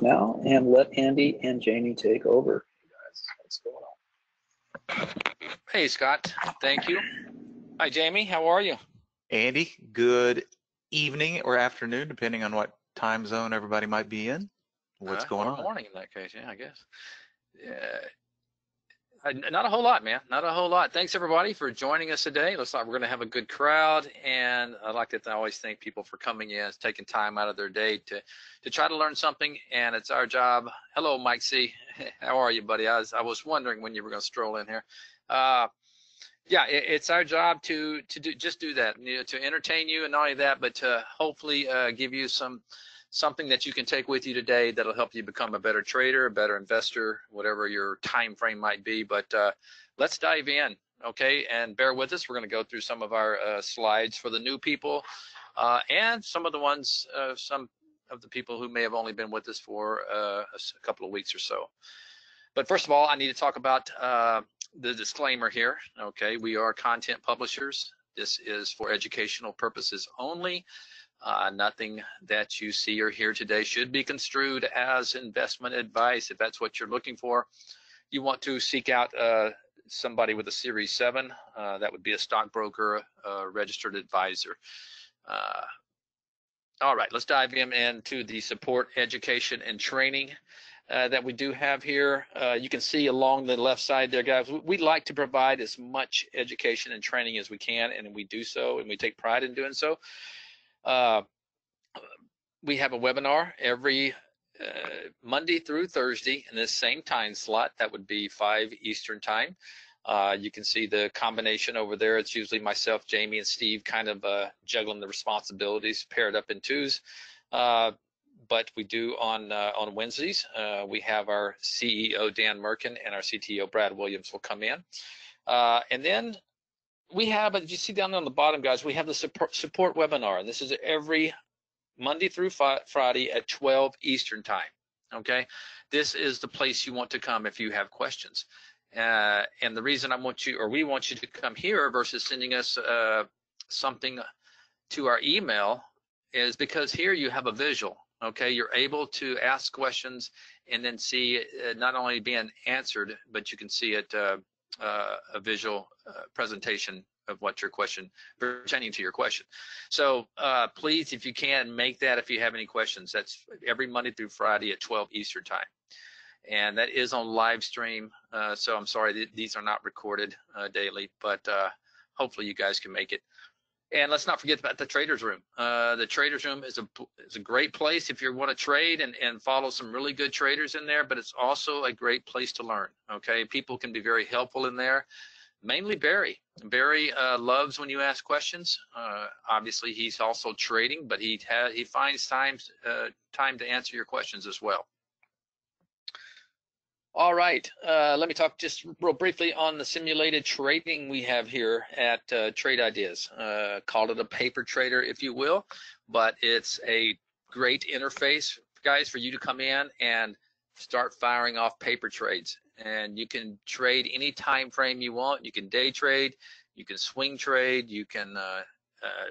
now and let Andy and Jamie take over. Guys, what's going on? Hey, Scott. Thank you. Hi, Jamie. How are you? Andy, good evening or afternoon, depending on what time zone everybody might be in. What's Uh, going on? Morning in that case, yeah, I guess. Yeah. Uh, not a whole lot, man. Not a whole lot. Thanks everybody for joining us today. Looks like we're going to have a good crowd, and I'd like to always thank people for coming in, taking time out of their day to to try to learn something. And it's our job. Hello, Mike C. How are you, buddy? I was I was wondering when you were going to stroll in here. Uh, yeah, it, it's our job to to do just do that, you know, to entertain you, and not only that, but to hopefully uh, give you some something that you can take with you today that'll help you become a better trader, a better investor, whatever your time frame might be. But uh, let's dive in, okay? And bear with us. We're going to go through some of our uh, slides for the new people uh, and some of the ones, uh, some of the people who may have only been with us for uh, a couple of weeks or so. But first of all, I need to talk about uh, the disclaimer here. Okay, we are content publishers. This is for educational purposes only. Uh, nothing that you see or hear today should be construed as investment advice. If that's what you're looking for, you want to seek out uh, somebody with a Series 7. Uh, that would be a stockbroker, a registered advisor. Uh, all right, let's dive in into the support, education, and training uh, that we do have here. Uh, you can see along the left side there, guys, we like to provide as much education and training as we can, and we do so, and we take pride in doing so. Uh, we have a webinar every uh, Monday through Thursday in this same time slot. That would be 5 Eastern time. Uh, you can see the combination over there. It's usually myself, Jamie, and Steve kind of uh, juggling the responsibilities, paired up in twos. Uh, but we do on uh, on Wednesdays. Uh, we have our CEO Dan Mirkin and our CTO Brad Williams will come in, and then we have. As you see down there on the bottom, guys, we have the support, support webinar, and this is every Monday through Friday at 12 Eastern time. Okay, this is the place you want to come if you have questions. Uh, and the reason I want you, or we want you to come here versus sending us uh, something to our email, is because here you have a visual. Okay, you're able to ask questions and then see it not only being answered, but you can see it uh, a visual uh, presentation of what your question pertaining to your question. So uh, please, if you can, make that if you have any questions. That's every Monday through Friday at 12 Eastern time. And that is on live stream. Uh, so I'm sorry, th- these are not recorded uh, daily, but uh, hopefully you guys can make it. And let's not forget about the traders room. Uh, the traders room is a is a great place if you want to trade and, and follow some really good traders in there, but it's also a great place to learn. Okay, people can be very helpful in there mainly Barry. Barry uh, loves when you ask questions. Uh, obviously, he's also trading, but he ha- he finds times uh, time to answer your questions as well. All right, uh, let me talk just real briefly on the simulated trading we have here at uh, Trade Ideas. Uh, call it a paper trader, if you will, but it's a great interface, guys, for you to come in and start firing off paper trades and you can trade any time frame you want. You can day trade, you can swing trade, you can uh, uh,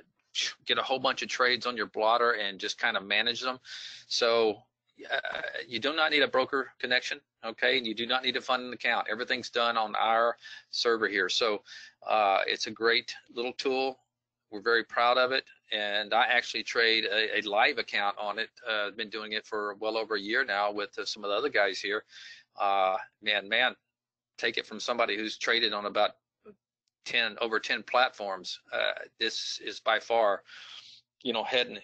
get a whole bunch of trades on your blotter and just kind of manage them. So uh, you do not need a broker connection, okay? And you do not need a fund an account. Everything's done on our server here. So uh, it's a great little tool. We're very proud of it. And I actually trade a, a live account on it. Uh, I've been doing it for well over a year now with uh, some of the other guys here uh, man, man, take it from somebody who's traded on about 10 over 10 platforms. Uh, this is by far, you know, head and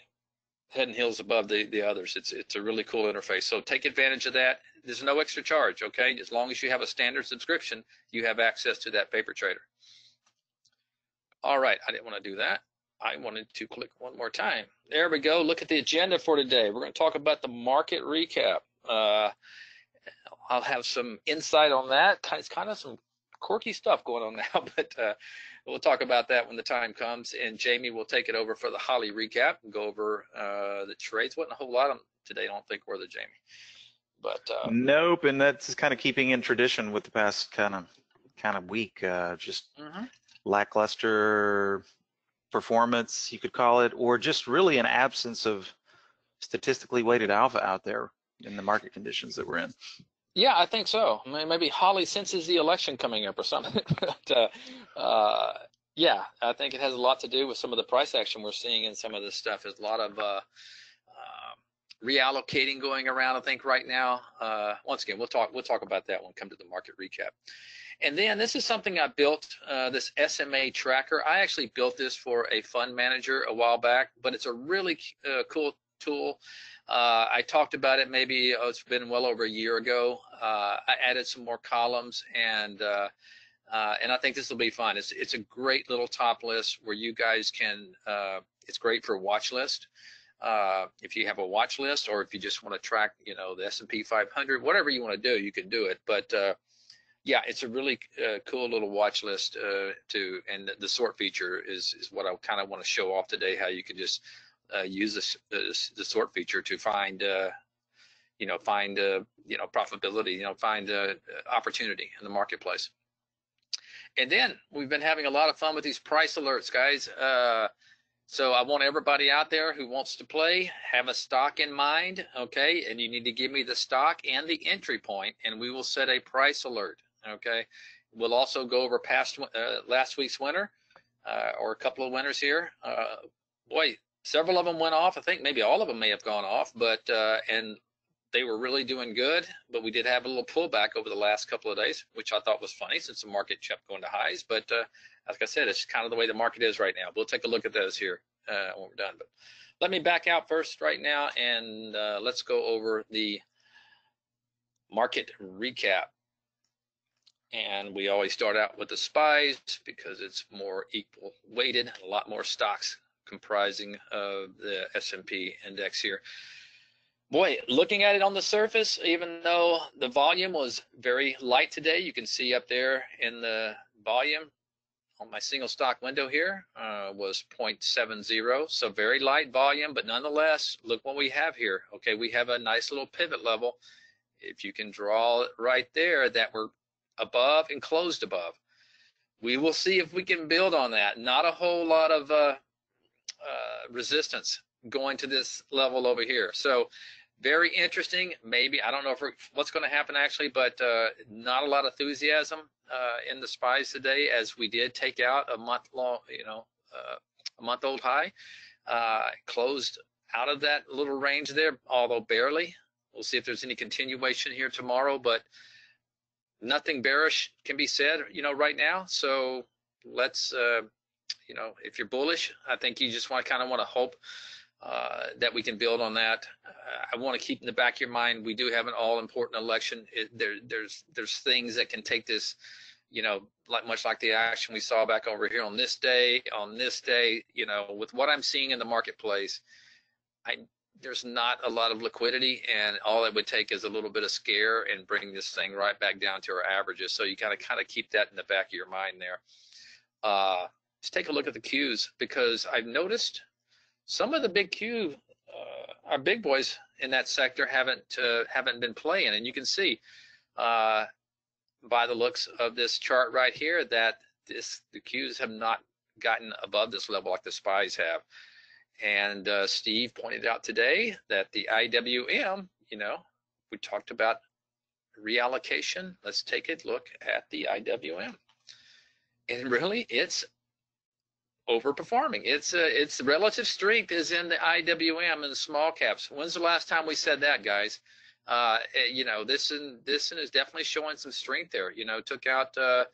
head and heels above the the others. It's it's a really cool interface. So take advantage of that. There's no extra charge, okay? As long as you have a standard subscription, you have access to that paper trader. All right, I didn't want to do that. I wanted to click one more time. There we go. Look at the agenda for today. We're going to talk about the market recap. Uh, I'll have some insight on that. It's kind of some quirky stuff going on now, but uh, we'll talk about that when the time comes. And Jamie will take it over for the Holly recap and go over uh, the trades. wasn't a whole lot on today, I don't think, were there, Jamie? But uh, Nope, and that's kind of keeping in tradition with the past kind of kind of week. Uh, just mhm. lackluster performance, you could call it, or just really an absence of statistically weighted alpha out there. in the market conditions that we're in. Yeah, I think so. Maybe Holly senses the election coming up or something. but uh, uh, yeah, I think it has a lot to do with some of the price action we're seeing in some of this stuff. There's a lot of uh, reallocating going around. I think right now. Uh, once again, we'll talk. We'll talk about that when we come to the market recap. And then this is something I built. Uh, this SMA tracker. I actually built this for a fund manager a while back, but it's a really uh, cool tool. Uh, I talked about it maybe oh, it's been well over a year ago. Uh, I added some more columns and uh, and I think this will be fun. It's it's a great little top list where you guys can. It's great for a watch list. Uh, if you have a watch list or if you just want to track, you know, the S&P 500, whatever you want to do, you can do it. But uh, yeah, it's a really uh, cool little watch list uh, to, and the, sort feature is is what I kind of want to show off today. How you can just uh, use this, this the sort feature to find you know find you know profitability you know find opportunity in the marketplace and then we've been having a lot of fun with these price alerts guys so I want everybody out there who wants to play have a stock in mind okay and you need to give me the stock and the entry point and we will set a price alert okay we'll also go over past uh, last week's winner uh, or a couple of winners here uh, boy several of them went off. I think maybe all of them may have gone off, but uh, and they were really doing good. But we did have a little pullback over the last couple of days, which I thought was funny since the market kept going to highs. But uh, like I said, it's kind of the way the market is right now. We'll take a look at those here uh, when we're done. But let me back out first right now, and uh, let's go over the market recap. And we always start out with the spies because it's more equal weighted, a lot more stocks comprising of the S&P index here. Boy, looking at it on the surface, even though the volume was very light today, you can see up there in the volume on my single stock window here uh, was 0.70. So very light volume, but nonetheless, look what we have here. Okay, we have a nice little pivot level. If you can draw it right there that we're above and closed above. We will see if we can build on that. Not a whole lot of uh, uh, resistance going to this level over here. So very interesting. Maybe I don't know if what's going to happen actually, but uh, not a lot of enthusiasm uh, in the spies today, as we did take out a month long, you know, uh, a month old high. Uh, closed out of that little range there, although barely. We'll see if there's any continuation here tomorrow, but nothing bearish can be said, you know, right now. So let's uh, you know, if you're bullish, I think you just want to kind of want to hope uh, that we can build on that. Uh, I want to keep in the back of your mind, we do have an all important election. It, there, there's, there's things that can take this, you know, like much like the action we saw back over here on this day, on this day, you know, with what I'm seeing in the marketplace, I, there's not a lot of liquidity and all it would take is a little bit of scare and bring this thing right back down to our averages. So you kind of kind of keep that in the back of your mind there. Uh, let's take a look at the Qs because I've noticed some of the big Q, uh, our big boys in that sector haven't uh, haven't been playing, and you can see uh, by the looks of this chart right here that this the Qs have not gotten above this level like the spies have. And uh, Steve pointed out today that the IWM, you know, we talked about reallocation. Let's take a look at the IWM. And really, it's overperforming. It's a, uh, its relative strength is in the IWM and the small caps. When's the last time we said that, guys? Uh, eh, you know, this and this is definitely showing some strength there. You know, took out uh,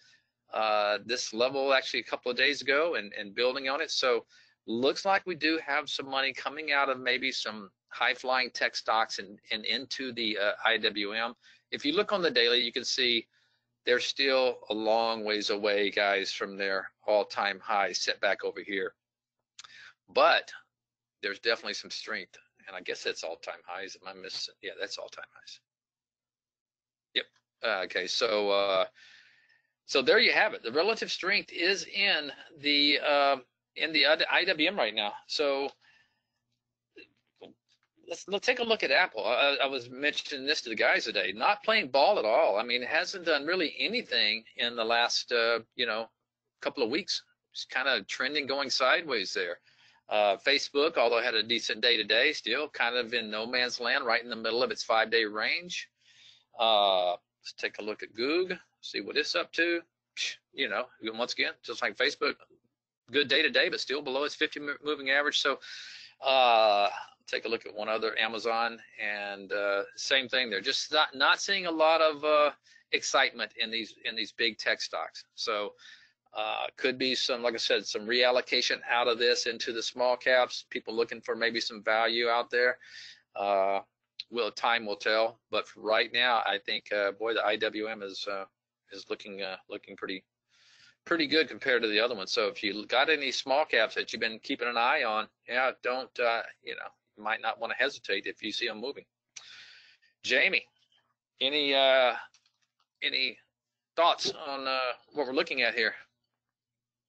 uh, this level actually a couple of days ago and, and building on it. So looks like we do have some money coming out of maybe some high flying tech stocks and, and into the uh, IWM. If you look on the daily, you can see they're still a long ways away, guys, from their all-time high set back over here. But there's definitely some strength, and I guess that's all-time highs. Am I missing? Yeah, that's all-time highs. Yep. Uh, okay, so uh, so there you have it. The relative strength is in the uh, in the IWM right now. So let's, let's take a look at Apple. I, I, was mentioning this to the guys today. Not playing ball at all. I mean, it hasn't done really anything in the last, uh, you know, couple of weeks. It's kind of trending, going sideways there. Uh, Facebook, although had a decent day today, still kind of in no man's land, right in the middle of its five day range. Uh, let's take a look at Goog, see what it's up to. You know, once again, just like Facebook, good day today, but still below its 50 moving average. So, uh, take a look at one other Amazon, and uh, same thing. They're just not not seeing a lot of uh, excitement in these in these big tech stocks. So uh, could be some, like I said, some reallocation out of this into the small caps. People looking for maybe some value out there. Uh, will time will tell. But right now, I think uh, boy, the IWM is uh, is looking looking pretty pretty good compared to the other ones. So if you got any small caps that you've been keeping an eye on, yeah, don't uh, you know might not want to hesitate if you see them moving. Jamie, any uh, any thoughts on uh, what we're looking at here?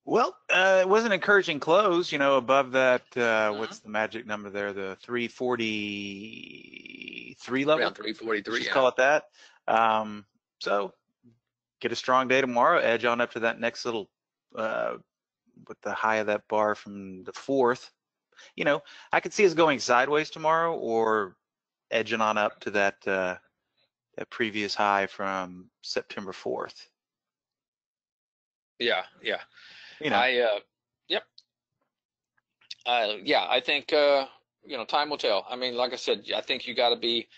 Well, uh, it was an encouraging close, you know, above that, uh, what's the magic number there? The 343 level? Around 343. Just Yeah. call it that. Um, so get a strong day tomorrow, edge on up to that next little, uh, with the high of that bar from the fourth. You know, I could see us going sideways tomorrow or edging on up to that, uh, that previous high from September 4th. yeah, yeah. You know, I uh, yep. Uh, yeah, I think uh, you know time will tell. I mean, like I said, I think you got to be.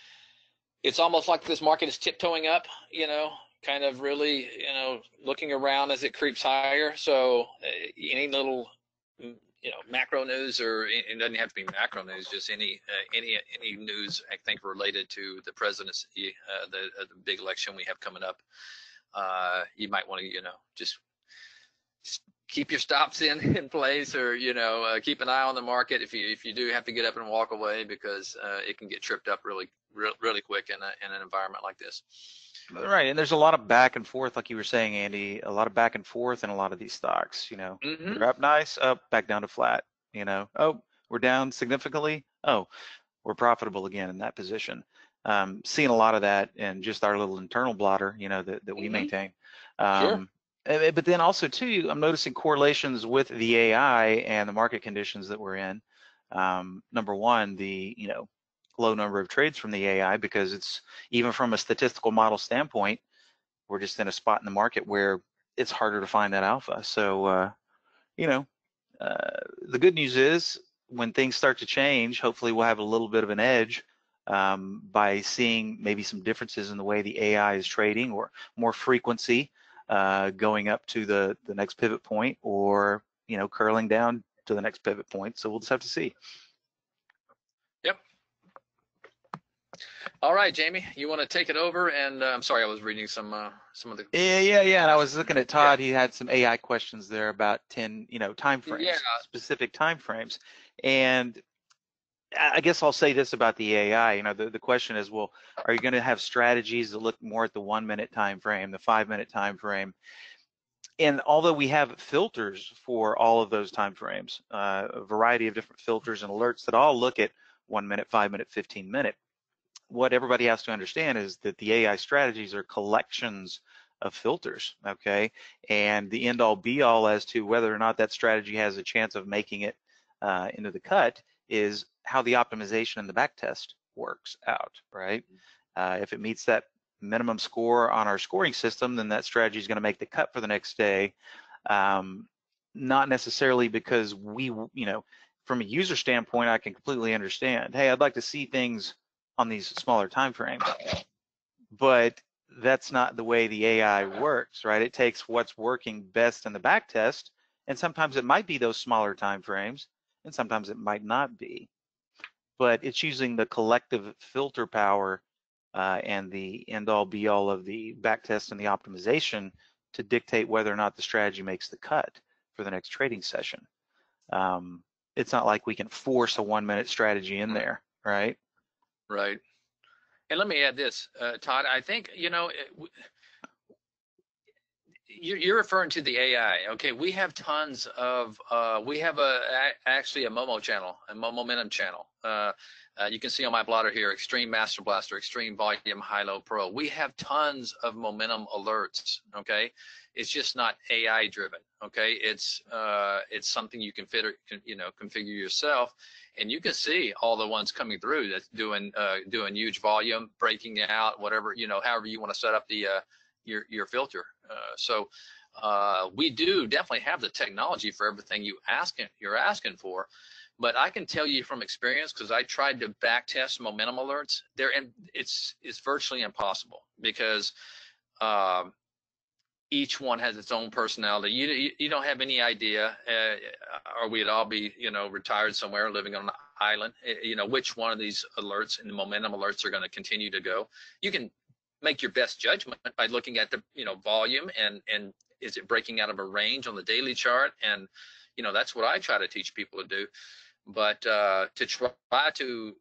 It's almost like this market is tiptoeing up. You know, kind of really, you know, looking around as it creeps higher. So uh, any little, you know, macro news or it doesn't have to be macro news, just any uh, any any news I think related to the presidency, uh, the uh, the big election we have coming up. Uh, you might want to, you know, just keep your stops in in place or you know uh, keep an eye on the market if you if you do have to get up and walk away because uh, it can get tripped up really re- really quick in, a, in an environment like this Right, and there's a lot of back and forth, like you were saying, Andy. A lot of back and forth in a lot of these stocks. You know, hmm they're up nice, up, back down to flat. You know, oh, we're down significantly. Oh, we're profitable again in that position. Um, seeing a lot of that in just our little internal blotter, you know, that, that we Mhm. maintain. Sure. Um, eh, But then also too, I'm noticing correlations with the AI and the market conditions that we're in. Um, number one, the you know low number of trades from the AI because it's even from a statistical model standpoint, we're just in a spot in the market where it's harder to find that alpha. So, uh, you know, uh, the good news is when things start to change, hopefully we'll have a little bit of an edge um, by seeing maybe some differences in the way the AI is trading or more frequency uh, going up to the, the next pivot point or, you know, curling down to the next pivot point. So we'll just have to see. All right jamie you want to take it over and uh, i'm sorry i was reading some uh, some of the Yeah, yeah, yeah. And I was looking at Todd. He had some AI questions there about ten, you know, time frames, Yeah. specific time frames. And I I guess I'll say this about the AI. You know, the, the question is, well, are you going to have strategies that look more at the one minute time frame, the five minute time frame? And although we have filters for all of those time frames, uh, a variety of different filters and alerts that all look at one minute, five minute, 15 minute, what everybody has to understand is that the AI strategies are collections of filters, okay? And the end all be all as to whether or not that strategy has a chance of making it uh, into the cut is how the optimization and the back test works out, right? Uh, if it meets that minimum score on our scoring system, then that strategy is going to make the cut for the next day. Um, not necessarily because we, you know, from a user standpoint, I can completely understand. Hey, I'd like to see things on these smaller time frames, but that's not the way the AI works, right? It takes what's working best in the back test, and sometimes it might be those smaller time frames, and sometimes it might not be. But it's using the collective filter power uh, and the end all be all of the back test and the optimization to dictate whether or not the strategy makes the cut for the next trading session. Um, it's not like we can force a one minute strategy in there, right? Right. And let me add this, uh, Todd. I think you know, it, you're, referring to the AI. Okay, we have tons of. Uh, we have a, actually a Momo channel, a Momentum channel. Uh, uh, you can see on my blotter here, Extreme Master Blaster, Extreme Volume High Low Pro. We have tons of momentum alerts. Okay, it's just not AI driven. Okay, it's uh, it's something you can fit, you know, configure yourself, and you can see all the ones coming through that's doing uh, doing huge volume, breaking out, whatever you know, however you want to set up the uh, your your filter. Uh, so uh, we do definitely have the technology for everything you asking you're asking for. But I can tell you from experience, because I tried to back test momentum alerts, there and it's it's virtually impossible because um, each one has its own personality. You you, you don't have any idea, uh, or we'd all be you know retired somewhere living on an island. Uh, you know which one of these alerts and the momentum alerts are going to continue to go. You can make your best judgment by looking at the you know volume and and is it breaking out of a range on the daily chart and you know that's what I try to teach people to do but uh, to try to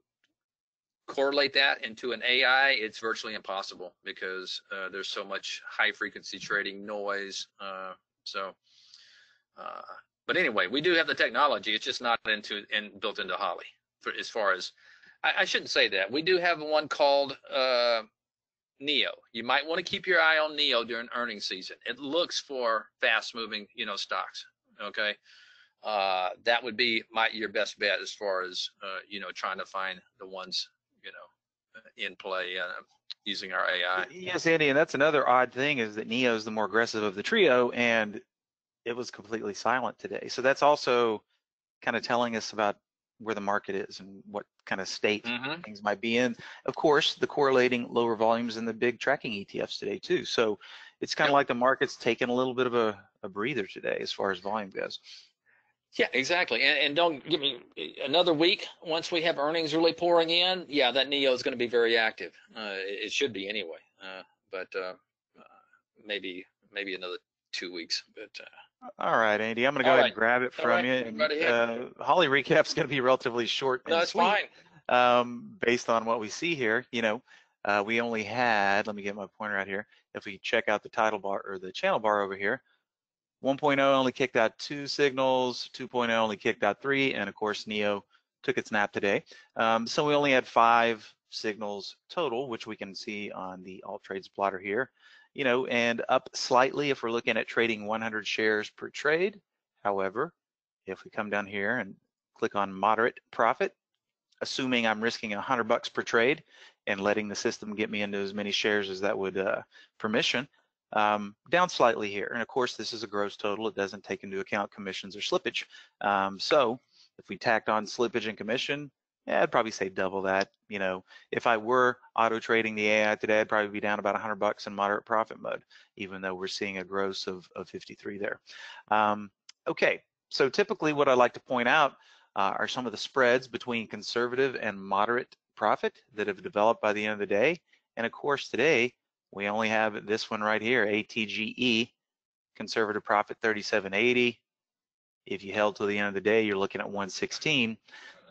correlate that into an AI, it's virtually impossible because uh, there's so much high frequency trading noise. Uh, so, uh, but anyway, we do have the technology. It's just not into and built into Holly. For as far as I, I shouldn't say that we do have one called uh, Neo. You might want to keep your eye on Neo during earnings season. It looks for fast moving, you know, stocks. Okay uh, that would be my your best bet as far as uh, you know trying to find the ones you know in play uh, using our AI. Yes, Andy, and that's another odd thing is that Neo is the more aggressive of the trio, and it was completely silent today. So that's also kind of telling us about where the market is and what kind of state mm-hmm. things might be in. Of course, the correlating lower volumes in the big tracking ETFs today too. So it's kind of like the market's taking a little bit of a, a breather today as far as volume goes. Yeah, exactly. And, and don't give me another week once we have earnings really pouring in. Yeah, that Neo is going to be very active. Uh, it, it, should be anyway. Uh, but uh, uh maybe maybe another two weeks. But uh, all right, Andy, I'm going to go ahead right. and grab it from right. you. And, uh, Holly recap's going to be relatively short. No, that's fine. Um, based on what we see here, you know, we only had. Let me get my pointer out here. If we check out the title bar or the channel bar over here, 1.0 only kicked out two signals, 2.0 only kicked out three, and of course Neo took its nap today. Um, so we only had five signals total, which we can see on the alt trades blotter here, you know, and up slightly if we're looking at trading 100 shares per trade. However, if we come down here and click on moderate profit, assuming I'm risking 100 bucks per trade and letting the system get me into as many shares as that would uh, permission, um, down slightly here. And of course, this is a gross total. It doesn't take into account commissions or slippage. Um, so if we tacked on slippage and commission, yeah, I'd probably say double that. You know, if I were auto trading the AI today, I'd probably be down about 100 bucks in moderate profit mode, even though we're seeing a gross of, of 53 there. Um, okay, so typically what I like to point out uh, are some of the spreads between conservative and moderate profit that have developed by the end of the day. And of course, today we only have this one right here, ATGE, conservative profit 3780. If you held to the end of the day, you're looking at 116.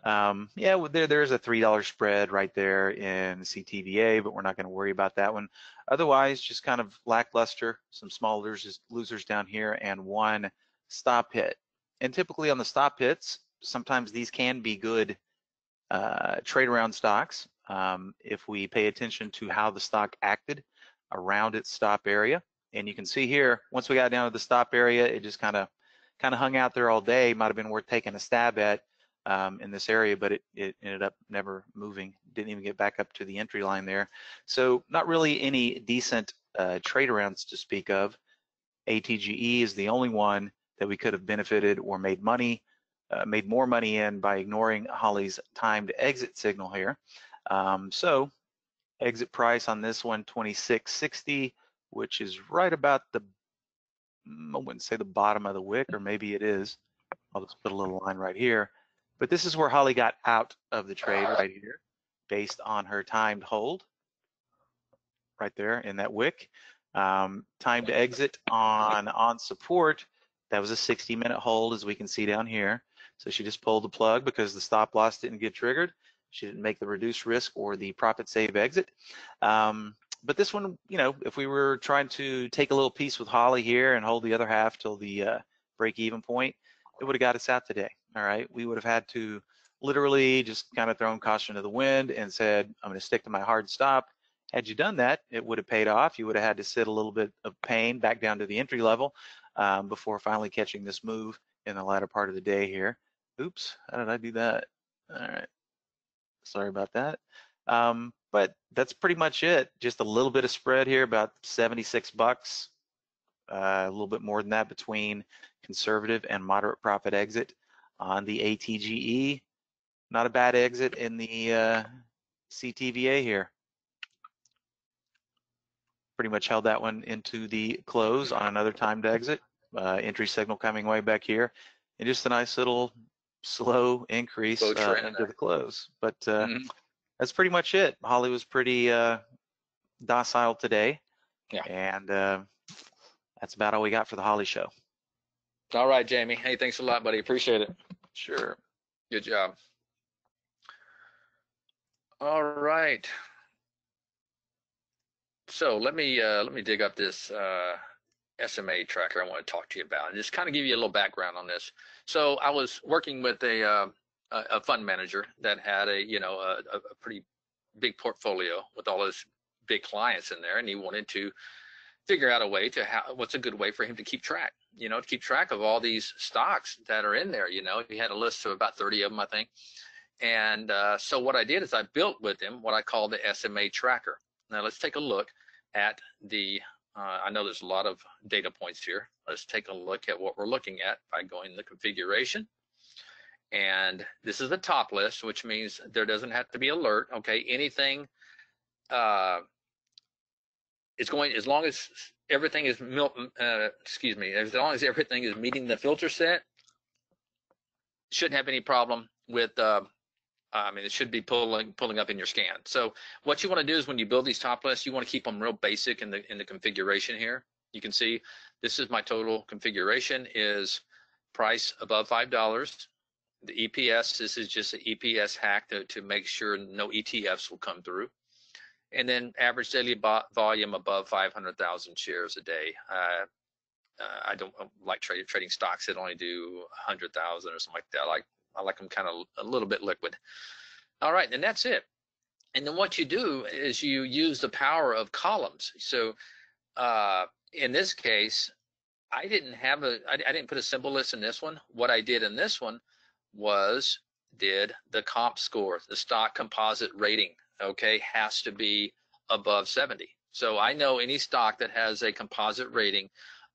Um, yeah, well, there, there's a $3 spread right there in CTVA, but we're not going to worry about that one. Otherwise, just kind of lackluster, some small losers, losers down here, and one stop hit. And typically on the stop hits, sometimes these can be good uh, trade around stocks um, if we pay attention to how the stock acted around its stop area. And you can see here, once we got down to the stop area, it just kind of kind of hung out there all day. Might have been worth taking a stab at um, in this area, but it, it ended up never moving. Didn't even get back up to the entry line there. So not really any decent uh, trade arounds to speak of. ATGE is the only one that we could have benefited or made money, uh, made more money in by ignoring Holly's timed exit signal here. Um, so Exit price on this one, 2660, which is right about the, mm, I wouldn't say the bottom of the wick, or maybe it is. I'll just put a little line right here. But this is where Holly got out of the trade right here, based on her timed hold, right there in that wick. Um, time to exit on on support. That was a 60 minute hold, as we can see down here. So she just pulled the plug because the stop loss didn't get triggered. She didn't make the reduced risk or the profit save exit. Um, but this one, you know, if we were trying to take a little piece with Holly here and hold the other half till the uh, break even point, it would have got us out today. All right. We would have had to literally just kind of thrown caution to the wind and said, I'm going to stick to my hard stop. Had you done that, it would have paid off. You would have had to sit a little bit of pain back down to the entry level um, before finally catching this move in the latter part of the day here. Oops, how did I do that? All right. Sorry about that. Um, but that's pretty much it. Just a little bit of spread here, about 76 bucks, uh, a little bit more than that between conservative and moderate profit exit on the ATGE. Not a bad exit in the uh, CTVA here. Pretty much held that one into the close on another timed exit. Uh, entry signal coming way back here. And just a nice little slow increase Slow uh, into the close. But uh, Mhm. that's pretty much it. Holly was pretty uh, docile today. Yeah. And uh, that's about all we got for the Holly show. All right, Jamie. Hey, thanks a lot, buddy. Appreciate it. Sure. Good job. All right. So let me uh, let me dig up this uh, SMA tracker I want to talk to you about, and just kind of give you a little background on this. So I was working with a uh, a fund manager that had a you know a, a a pretty big portfolio with all his big clients in there, and he wanted to figure out a way to how what's a good way for him to keep track you know to keep track of all these stocks that are in there you know. He had a list of about 30 of them i think. And uh, so what i did is i built with him what i call the sma tracker. Now let's take a look at the uh, i know there's a lot of data points here. Let's take a look at what we're looking at by going the configuration. And this is the top list which means there doesn't have to be alert okay? Anything uh, it's going as long as everything is uh, excuse me as long as everything is meeting the filter set shouldn't have any problem with uh, I mean it should be pulling pulling up in your scan so what you want to do is when you build these top lists you want to keep them real basic in the in the configuration here you can see this is my total configuration is price above five dollars the EPS this is just an EPS hack to, to make sure no ETFs will come through and then average daily volume above 500,000 shares a day. Uh, uh, I don't like trading trading stocks that only do 100,000 or something like that. I like I like them kind of a little bit liquid. All right, and that's it. And then what you do is you use the power of columns. So uh, in this case, I didn't have a I, I didn't put a symbol list in this one. What I did in this one was did the comp score, the stock composite rating okay, has to be above 70. So I know any stock that has a composite rating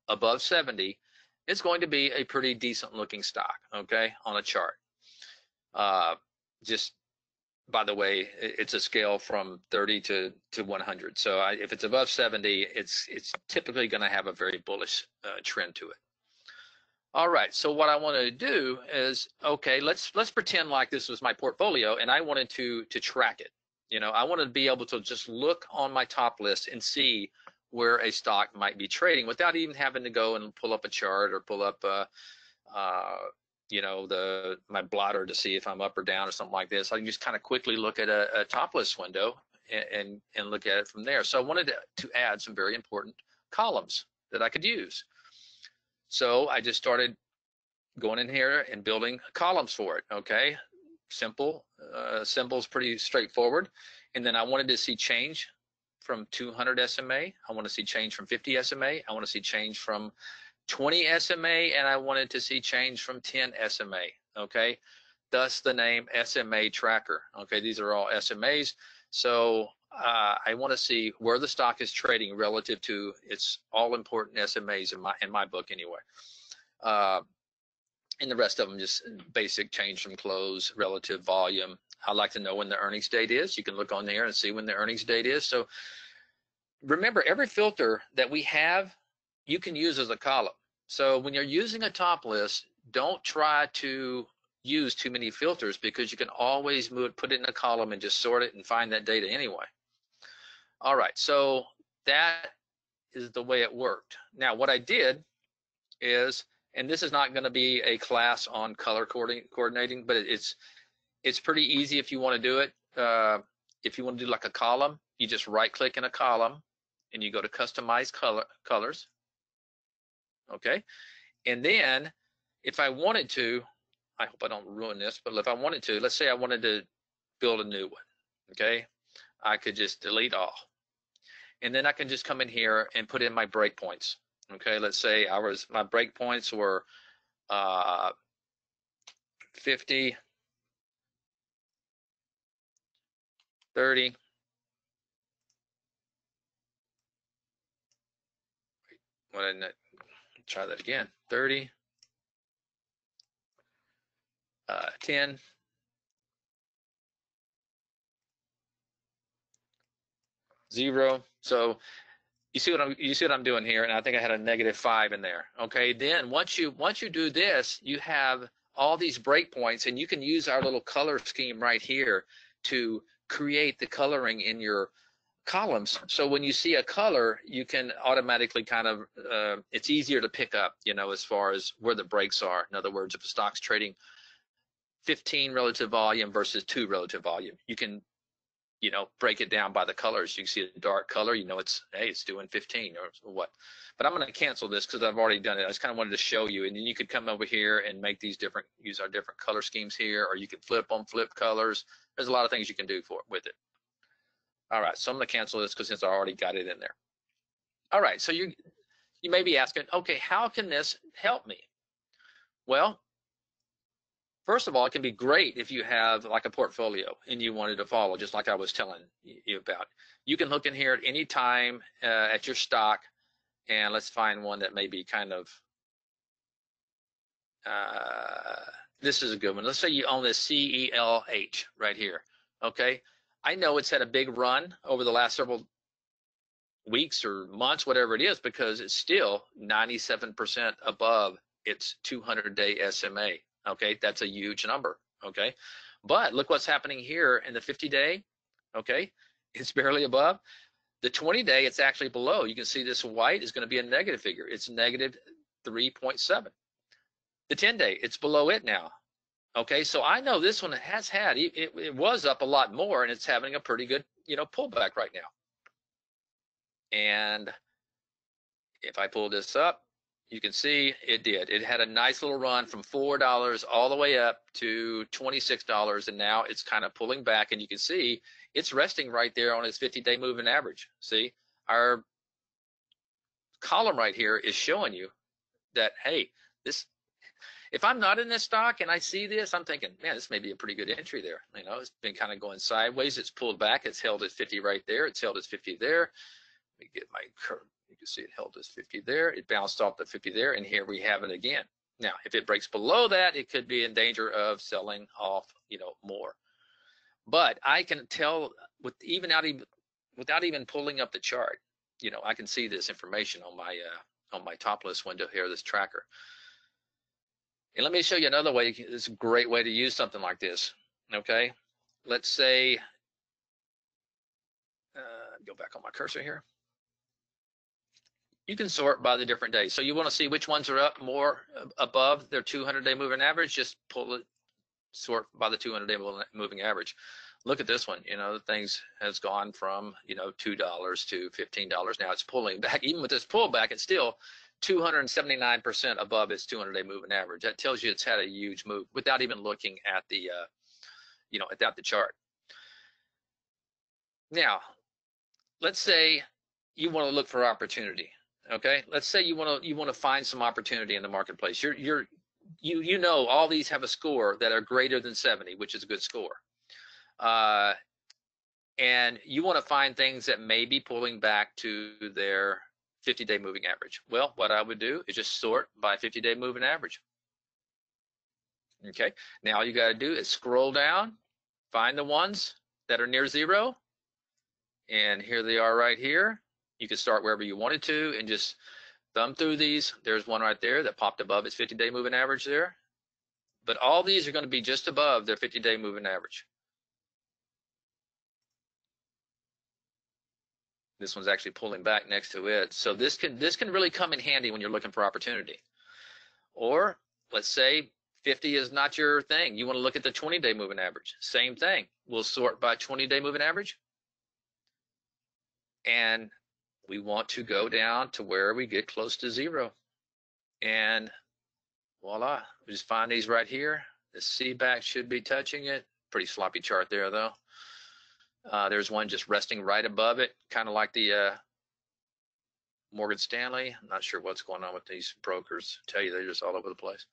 above 70 is going to be a pretty decent looking stock, okay, on a chart. Uh, just by the way, it's a scale from 30 to, to 100. So I, if it's above 70, it's it's typically going to have a very bullish uh, trend to it. All right. So what I want to do is, okay, let's let's pretend like this was my portfolio, and I wanted to to track it. You know, I want to be able to just look on my top list and see where a stock might be trading without even having to go and pull up a chart or pull up, a, uh, you know, the my blotter to see if I'm up or down or something like this. I can just kind of quickly look at a, a window and, and and look at it from there. So I wanted to, to add some very important columns that I could use. So I just started going in here and building columns for it. Okay, simple uh, symbols, pretty straightforward. And then I wanted to see change from 200 SMA. I want to see change from 50 SMA. I want to see change from 20 SMA, and I wanted to see change from 10 SMA. Okay, thus the name SMA Tracker. Okay, these are all SMAs. So uh, I want to see where the stock is trading relative to its all important SMAs in my in my book anyway. Uh, and the rest of them just basic change from close, relative volume. I like to know when the earnings date is. You can look on there and see when the earnings date is. So remember, every filter that we have, you can use as a column. So when you're using a top list, don't try to use too many filters because you can always move, put it in a column and just sort it and find that data anyway. All right, so that is the way it worked. Now, what I did is and this is not going to be a class on color coordinating, but it's it's pretty easy if you want to do it. Uh, if you want to do like a column, you just right click in a column and you go to customize color colors. Okay. And then if I wanted to, I hope I don't ruin this, but if I wanted to, let's say I wanted to build a new one. Okay. I could just delete all. And then I can just come in here and put in my breakpoints. Okay. Let's say I was, my breakpoints were uh, 50, 30, what didn't it, try that again, 30, uh, 10, zero. So you see what I'm you see what I'm doing here, and I think I had a negative five in there. Okay, then once you once you do this, you have all these breakpoints, and you can use our little color scheme right here to create the coloring in your columns. So when you see a color, you can automatically kind of uh, it's easier to pick up, you know, as far as where the breaks are. In other words, if a stock's trading 15 relative volume versus two relative volume, you can you know, break it down by the colors. You can see a dark color, you know, it's, hey, it's doing 15 or what. But I'm going to cancel this because I've already done it. I just kind of wanted to show you. And then you could come over here and make these different, use our different color schemes here, or you can flip them, flip colors. There's a lot of things you can do for with it. All right, so I'm to cancel this because since I already got it in there. All right, so you you may be asking, okay, how can this help me? Well, First of all, it can be great if you have like a portfolio and you wanted to follow, just like I was telling you about. You can look in here at any time uh, at your stock, and let's find one that may be kind of. Uh, this is a good one. Let's say you own this CELH right here. Okay, I know it's had a big run over the last several weeks or months, whatever it is, because it's still 97% above its 200-day SMA. Okay, that's a huge number. Okay, but look what's happening here in the 50 day. Okay, it's barely above. The 20 day, it's actually below. You can see this white is going to be a negative figure. It's negative 3.7. The 10 day, it's below it now. Okay, so I know this one has had, it, it was up a lot more and it's having a pretty good, you know, pullback right now. And if I pull this up, you can see it did. It had a nice little run from $4 all the way up to $26, and now it's kind of pulling back, and you can see it's resting right there on its 50-day moving average. See, our column right here is showing you that, hey, this, if I'm not in this stock and I see this, I'm thinking, man, this may be a pretty good entry there. You know, it's been kind of going sideways. It's pulled back. It's held at 50 right there. It's held at 50 there. Let me get my curve you can see it held at 50 there. It bounced off the 50 there, and here we have it again. Now, if it breaks below that, it could be in danger of selling off, you know, more. But I can tell with even out even without even pulling up the chart, you know, I can see this information on my uh, on my top list window here, this tracker. And let me show you another way. It's a great way to use something like this. Okay, let's say, uh, go back on my cursor here you can sort by the different days. So you want to see which ones are up more above their 200 day moving average, just pull it, sort by the 200 day moving average. Look at this one, you know, the things has gone from, you know, $2 to $15. Now it's pulling back. Even with this pullback, it's still 279% above its 200 day moving average. That tells you it's had a huge move without even looking at the, uh, you know, without the chart. Now, let's say you want to look for opportunity okay let's say you want to you want to find some opportunity in the marketplace you're you're you you know all these have a score that are greater than 70 which is a good score uh, and you want to find things that may be pulling back to their 50 day moving average well what i would do is just sort by 50 day moving average okay now all you got to do is scroll down find the ones that are near zero and here they are right here you can start wherever you wanted to and just thumb through these. There's one right there that popped above its 50-day moving average there. But all these are going to be just above their 50-day moving average. This one's actually pulling back next to it. So this can this can really come in handy when you're looking for opportunity. Or let's say 50 is not your thing. You want to look at the 20 day moving average. Same thing. We'll sort by 20 day moving average. And we want to go down to where we get close to zero. And voila, we just find these right here. The C-back should be touching it. Pretty sloppy chart there though. Uh, there's one just resting right above it, kind of like the uh, Morgan Stanley. I'm not sure what's going on with these brokers. I tell you, they're just all over the place.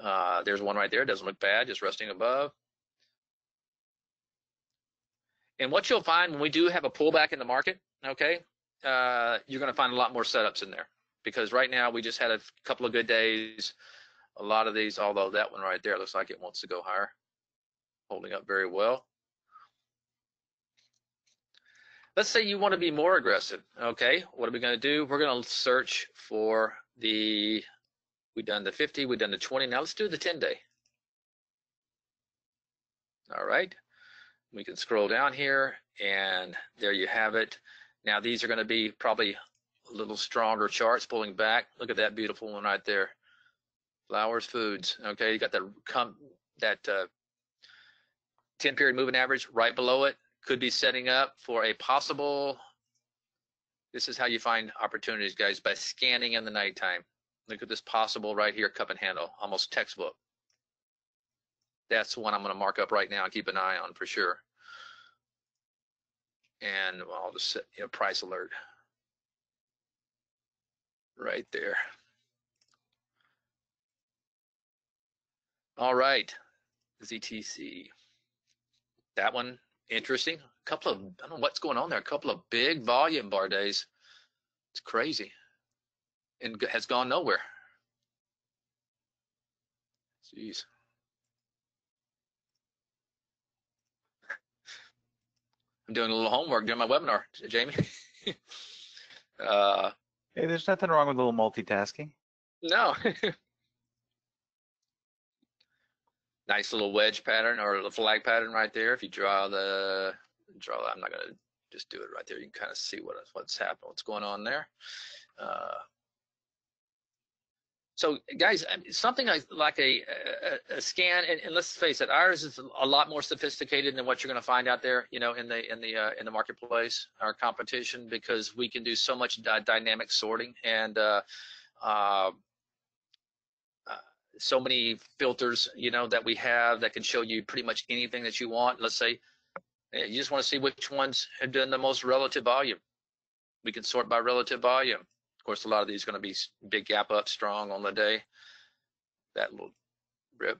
Uh, there's one right there. Doesn't look bad, just resting above. And what you'll find when we do have a pullback in the market, okay, uh, you're going to find a lot more setups in there because right now we just had a couple of good days. A lot of these, although that one right there looks like it wants to go higher, holding up very well. Let's say you want to be more aggressive. Okay, what are we going to do? We're going to search for the, we've done the 50, we've done the 20. Now let's do the 10 day. All right, we can scroll down here and there you have it. Now these are going to be probably a little stronger charts pulling back. Look at that beautiful one right there. Flowers Foods. Okay, you got that that uh, 10 period moving average right below it. Could be setting up for a possible. This is how you find opportunities, guys, by scanning in the nighttime. Look at this possible right here, cup and handle, almost textbook. That's one I'm going to mark up right now and keep an eye on for sure. And well, I'll just set you know, price alert right there. All right, ZTC. That one interesting. A couple of I don't know what's going on there. A couple of big volume bar days. It's crazy, and has gone nowhere. Jeez. I'm doing a little homework during my webinar, Jamie. uh, Hey, there's nothing wrong with a little multitasking. no. nice little wedge pattern or the flag pattern right there. If you draw the draw, I'm not gonna just do it right there. You can kind of see what what's happening, what's going on there. Uh, so guys, something like, like a, a, a scan, and, and, let's face it, ours is a lot more sophisticated than what you're going to find out there, you know, in the in the uh, in the marketplace, our competition, because we can do so much dynamic sorting and uh, uh, so many filters, you know, that we have that can show you pretty much anything that you want. Let's say eh, you just want to see which ones have done the most relative volume. We can sort by relative volume. Of course, a lot of these are going to be big gap up strong on the day. That little rip.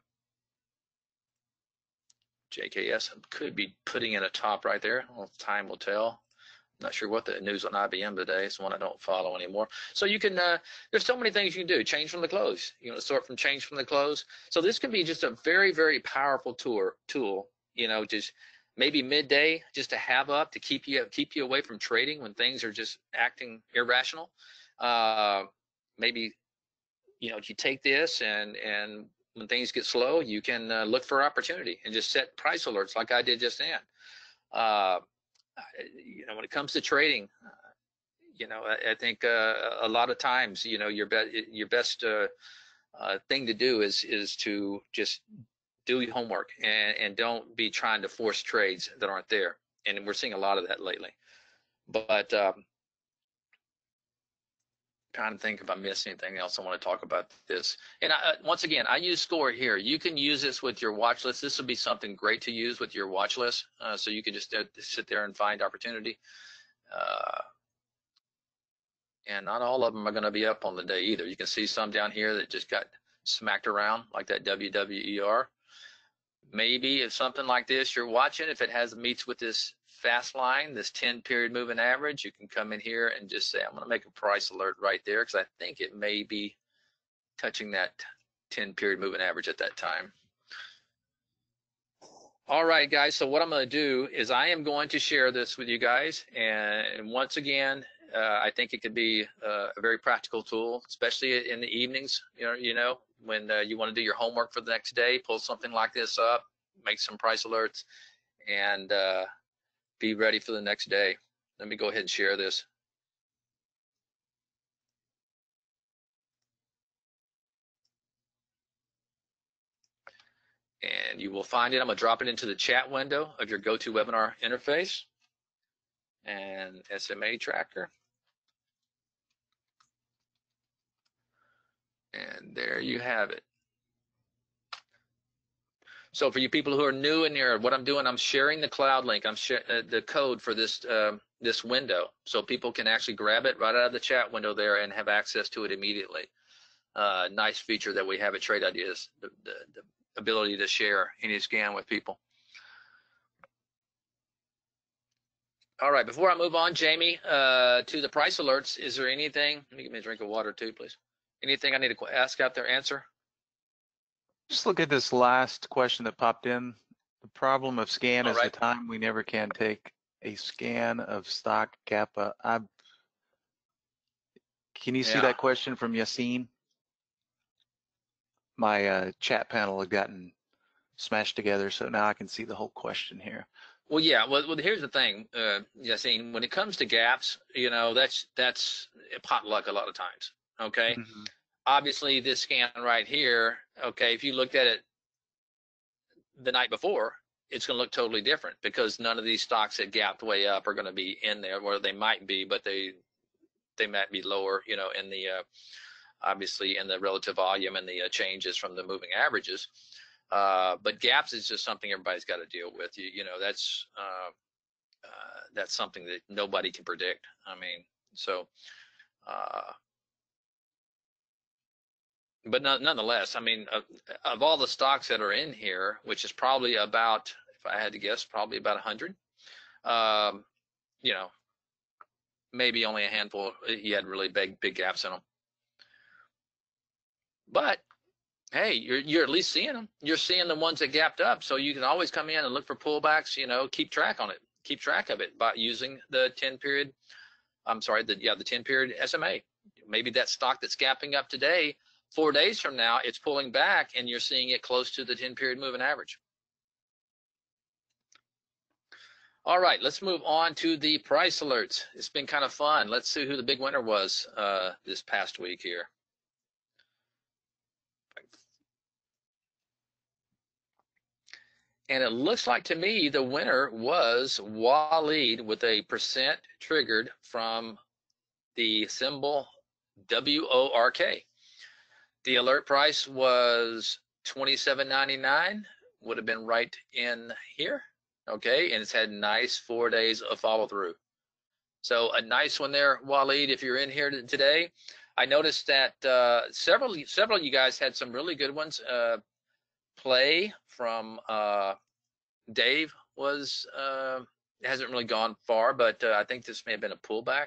JKS could be putting in a top right there. Well, time will tell. Not sure what the news on IBM today. It's one I don't follow anymore. So you can, uh, there's so many things you can do. Change from the close. You know, sort from change from the close. So this can be just a very, very powerful tool. Tool. You know, just maybe midday, just to have up to keep you keep you away from trading when things are just acting irrational uh, maybe you know you take this and and when things get slow you can uh, look for opportunity and just set price alerts like i did just then uh, you know when it comes to trading uh, you know i, I think uh, a lot of times you know your best your best uh, thing to do is is to just do your homework and and don't be trying to force trades that aren't there. And we're seeing a lot of that lately. But um, trying to think if I missed anything else I want to talk about this. And I, uh, once again, I use Score here. You can use this with your watch list. This would be something great to use with your watch list. Uh, so you can just uh, sit there and find opportunity. Uh, and not all of them are going to be up on the day either. You can see some down here that just got smacked around like that WWER. Maybe if something like this you're watching, if it has meets with this fast line, this 10 period moving average, you can come in here and just say, I'm going to make a price alert right there because I think it may be touching that 10 period moving average at that time. All right, guys. So what I'm going to do is I am going to share this with you guys. And once again, uh, I think it could be uh, a very practical tool, especially in the evenings. You know, you know when uh, you want to do your homework for the next day, pull something like this up, make some price alerts, and uh, be ready for the next day. Let me go ahead and share this. And you will find it. I'm going to drop it into the chat window of your GoToWebinar interface and SMA tracker. And there you have it. So for you people who are new in here, what I'm doing, I'm sharing the cloud link. I'm sharing uh, the code for this uh, this window, so people can actually grab it right out of the chat window there and have access to it immediately. Uh, nice feature that we have at Trade Ideas, the, the, the ability to share any scan with people. All right, before I move on, Jamie, uh, to the price alerts, is there anything? Let me give me a drink of water too, please. Anything I need to ask out there? Answer. Just look at this last question that popped in. The problem of scan All is right. the time we never can take a scan of stock kappa. I, can you see that question from Yassine? My uh, chat panel had gotten smashed together, so now I can see the whole question here. Well, yeah. Well, well here's the thing, uh, Yassine. When it comes to gaps, you know, that's that's potluck a lot of times. Okay. Mhm. Obviously, this scan right here. Okay, if you looked at it the night before, it's going to look totally different because none of these stocks that gapped way up are going to be in there, where they might be, but they they might be lower. You know, in the uh, obviously in the relative volume and the uh, changes from the moving averages. Uh, but gaps is just something everybody's got to deal with. You, you know, that's uh, uh, that's something that nobody can predict. I mean, so. But none, nonetheless, I mean, of, of all the stocks that are in here, which is probably about, if I had to guess, probably about 100, um, you know, maybe only a handful. He had really big, big gaps in them. But hey, you're you're at least seeing them. You're seeing the ones that gapped up, so you can always come in and look for pullbacks. You know, keep track on it. Keep track of it by using the 10 period. I'm sorry, the yeah the 10 period SMA. Maybe that stock that's gapping up today, four days from now, it's pulling back, and you're seeing it close to the 10 period moving average. All right, let's move on to the price alerts. It's been kind of fun. Let's see who the big winner was uh, this past week here. And it looks like to me the winner was Waleed with a percent triggered from the symbol W-O-R-K. The alert price was 27.99, would have been right in here. Okay, and it's had nice four days of follow through. So a nice one there, Waleed, if you're in here today. I noticed that uh, several several of you guys had some really good ones. Uh, play from uh, Dave was uh, hasn't really gone far, but uh, I think this may have been a pullback.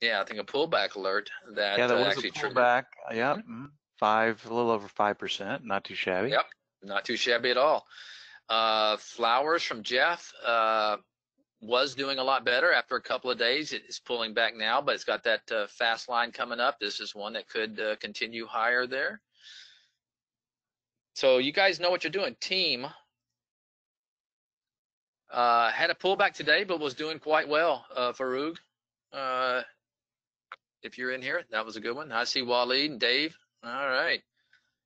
Yeah, I think a pullback alert that Yeah, there uh, was a actually triggered. pullback. Yeah, mhm. Five, a little over five percent. Not too shabby. Yep. Not too shabby at all. Uh, flowers from Jeff uh, was doing a lot better after a couple of days. It's pulling back now, but it's got that uh, fast line coming up. This is one that could uh, continue higher there. So you guys know what you're doing. Team uh, had a pullback today, but was doing quite well. Uh, Farouk, uh, if you're in here, that was a good one. I see Waleed and Dave. All right.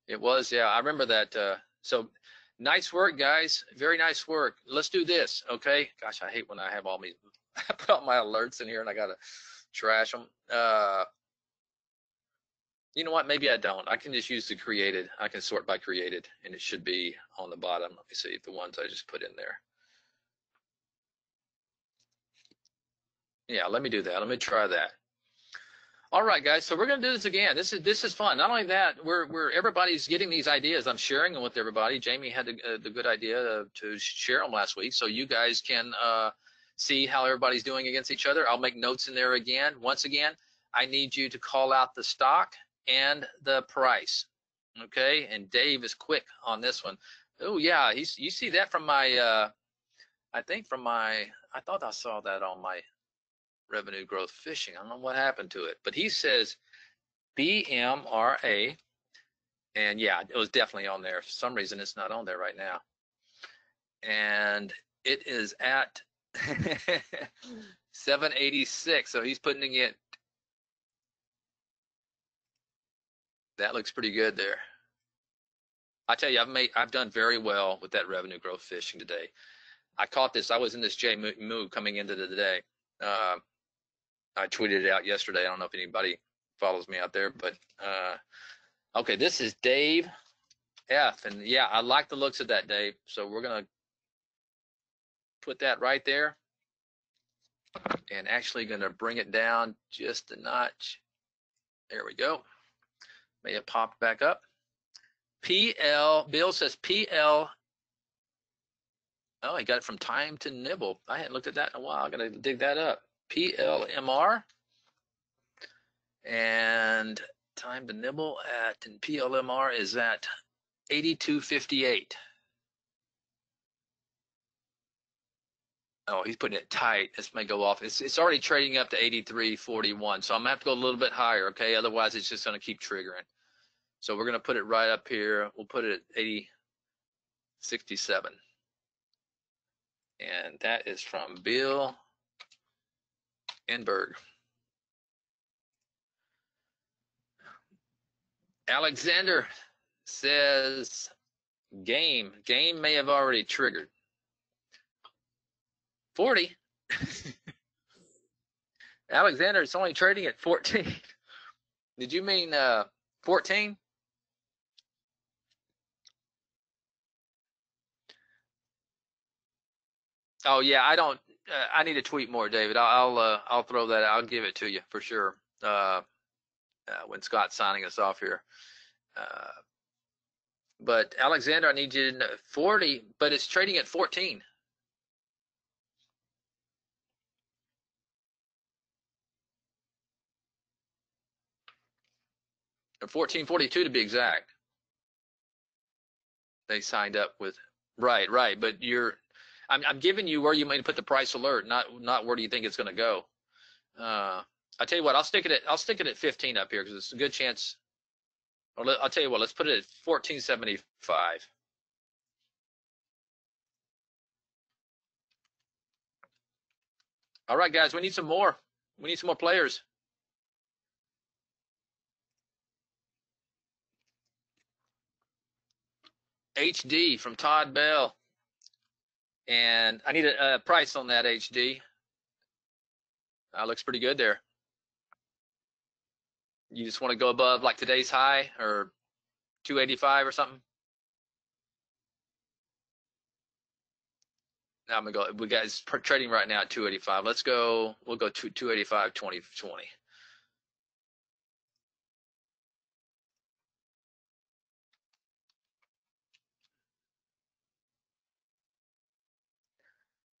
It was, yeah. I remember that. Uh, so nice work, guys. Very nice work. Let's do this, okay? Gosh, I hate when I have all these. I put all my alerts in here and I gotta trash them. Uh, you know what? Maybe I don't. I can just use the created. I can sort by created, and it should be on the bottom. Let me see the ones I just put in there. Yeah, let me do that. Let me try that. All right, guys. So we're gonna do this again. This is this is fun. Not only that, we're we're everybody's getting these ideas. I'm sharing them with everybody. Jamie had the, uh, the good idea to, to share them last week, so you guys can uh, see how everybody's doing against each other. I'll make notes in there again. Once again, I need you to call out the stock and the price. Okay, and Dave is quick on this one. Oh yeah, he's you see that from my uh, I think from my I thought I saw that on my revenue growth fishing. I don't know what happened to it, but he says BMRA, and yeah, it was definitely on there. For some reason, it's not on there right now, and it is at 786. So he's putting it. That looks pretty good there. I tell you, I've made, I've done very well with that revenue growth fishing today. I caught this. I was in this J mo- move coming into the day. Uh, I tweeted it out yesterday. I don't know if anybody follows me out there, but uh, okay, this is Dave F. And yeah, I like the looks of that, Dave. So we're gonna put that right there, and actually gonna bring it down just a notch. There we go. May it pop back up. PL, Bill says PL. Oh, I got it from time to nibble. I hadn't looked at that in a while. I gotta dig that up. PLMR. And time to nibble at and PLMR is at 8258. Oh, he's putting it tight. This may go off. It's it's already trading up to 83.41. So I'm gonna have to go a little bit higher, okay? Otherwise it's just gonna keep triggering. So we're gonna put it right up here. We'll put it at 80.67. And that is from Bill Enberg. Alexander says game. Game may have already triggered. 40. Alexander, it's only trading at 14. Did you mean uh 14? Oh yeah, I don't. Uh, I need to tweet more, David. I'll I'll, uh, I'll throw that. I'll give it to you for sure. Uh, uh, when Scott's signing us off here. Uh, but Alexander, I need you to know 40, but it's trading at 14. Or 1442 to be exact. They signed up with right, right. But you're, I'm, I'm giving you where you might put the price alert, not not where do you think it's going to go. Uh, I tell you what, I'll stick it at I'll stick it at 15 up here because it's a good chance. Or let, I'll tell you what, let's put it at 1475. All right, guys, we need some more. We need some more players. HD from Todd Bell. And I need a, a price on that HD. Uh, looks pretty good there. You just want to go above like today's high or 285 or something? Now I'm gonna go. We guys trading right now at 285. Let's go. We'll go to 285, 20,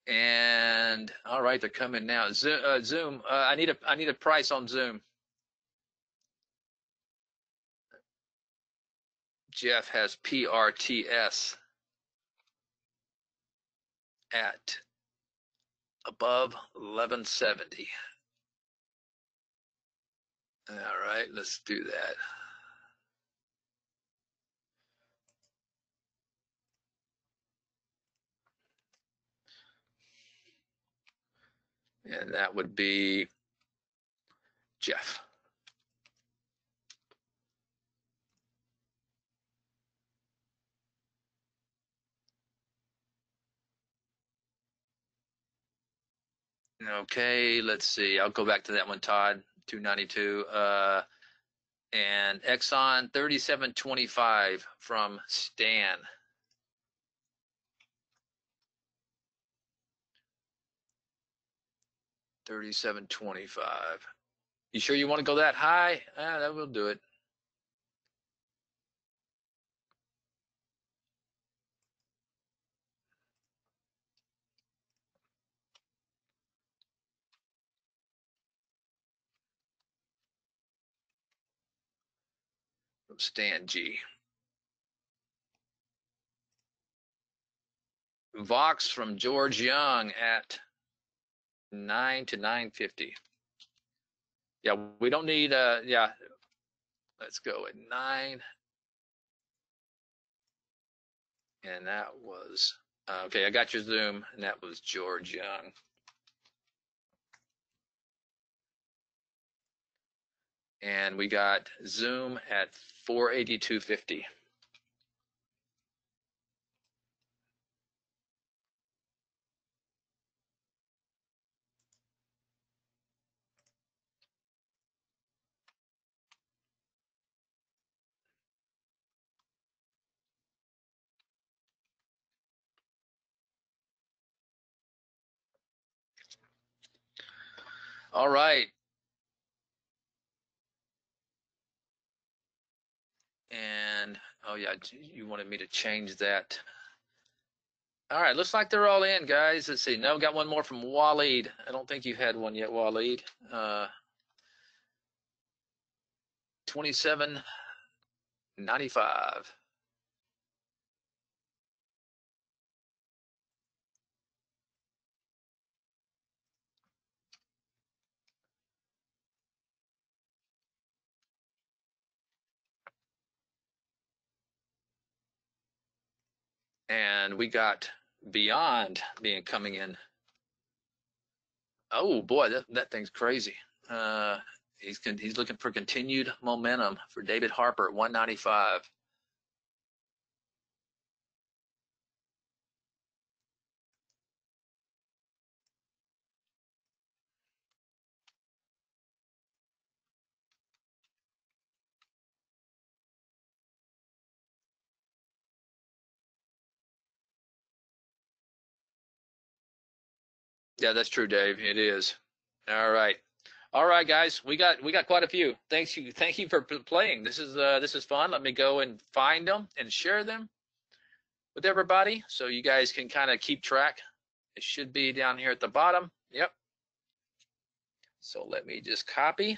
And all right, they're coming now. Zoom. Uh, Zoom uh, I need a. I need a price on Zoom. Jeff has PRTS at above 1170. All right, let's do that. And that would be Jeff. Okay, let's see. I'll go back to that one, Todd. 292. Uh, and Exxon 3725 from Stan. Thirty-seven twenty-five. You sure you want to go that high? Ah, that will do it. from Stan G. Vox from George Young at 9 to 950. Yeah, we don't need, uh, yeah, let's go at 9. And that was, uh, okay, I got your Zoom, and that was George Young. and we got Zoom at 482.50. All right. And, oh yeah, you wanted me to change that. All right, looks like they're all in, guys. Let's see. No, got one more from Waleed. I don't think you had one yet, Waleed. Uh, 2795. And we got Beyond Meat coming in. Oh boy, that, that thing's crazy. Uh, he's con- he's looking for continued momentum for David Harper at 195. Yeah, that's true, Dave. It is. All right. All right, guys. We got we got quite a few. Thanks you thank you for playing. This is uh this is fun. Let me go and find them and share them with everybody so you guys can kind of keep track. It should be down here at the bottom. Yep. So let me just copy.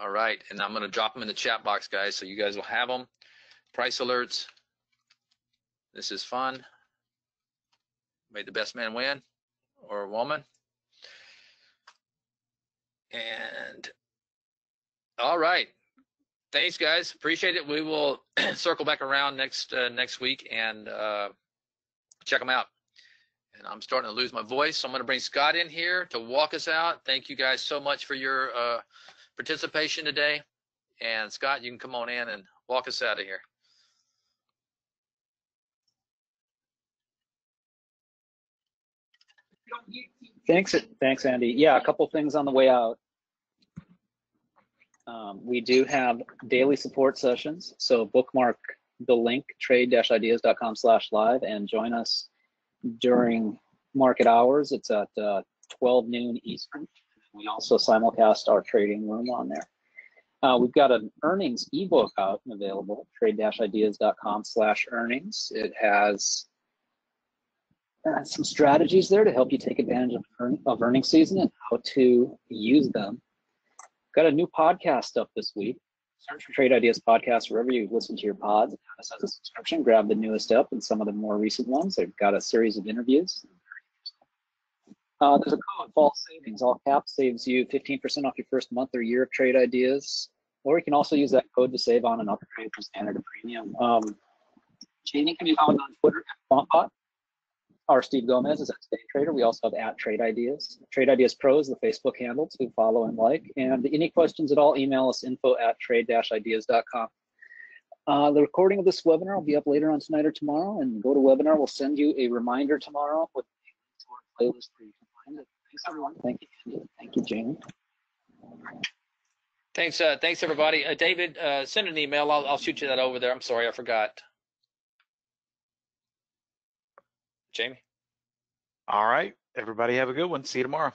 All right, and I'm going to drop them in the chat box, guys, so you guys will have them. Price alerts. This is fun. May the best man win or a woman. And all right. Thanks, guys. Appreciate it. We will circle back around next uh, next week and uh, check them out. And I'm starting to lose my voice, so I'm going to bring Scott in here to walk us out. Thank you guys so much for your uh, participation today. And Scott, you can come on in and walk us out of here. Thanks, thanks, Andy. Yeah, a couple things on the way out. Um, we do have daily support sessions, so bookmark the link trade-ideas.com slash live and join us during market hours. It's at uh, 12 noon Eastern. We also simulcast our trading room on there. Uh, we've got an earnings ebook out and available, trade-ideas.com slash earnings. It has uh, some strategies there to help you take advantage of, earn, of earnings season and how to use them. Got a new podcast up this week. Search for Trade Ideas Podcast wherever you listen to your pods. Has a subscription. Grab the newest up and some of the more recent ones. They've got a series of interviews. Uh, there's a code, Fall Savings. All caps saves you 15% off your first month or year of Trade Ideas. Or you can also use that code to save on an upgrade from standard to premium. Um, Jamie can be found on Twitter at FontBot. Our Steve Gomez is at Stay Trader. We also have at Trade Ideas. Trade Ideas Pro is the Facebook handle to follow and like. And any questions at all, email us info at trade-ideas.com. Uh, the recording of this webinar will be up later on tonight or tomorrow. And go to webinar. We'll send you a reminder tomorrow with a playlist where you. Thanks, everyone. Thank you, Thank you, Jamie. Thanks, uh, thanks everybody. Uh, David, uh, send an email. I'll, I'll shoot you that over there. I'm sorry, I forgot. Jamie. All right. Everybody have a good one. See you tomorrow.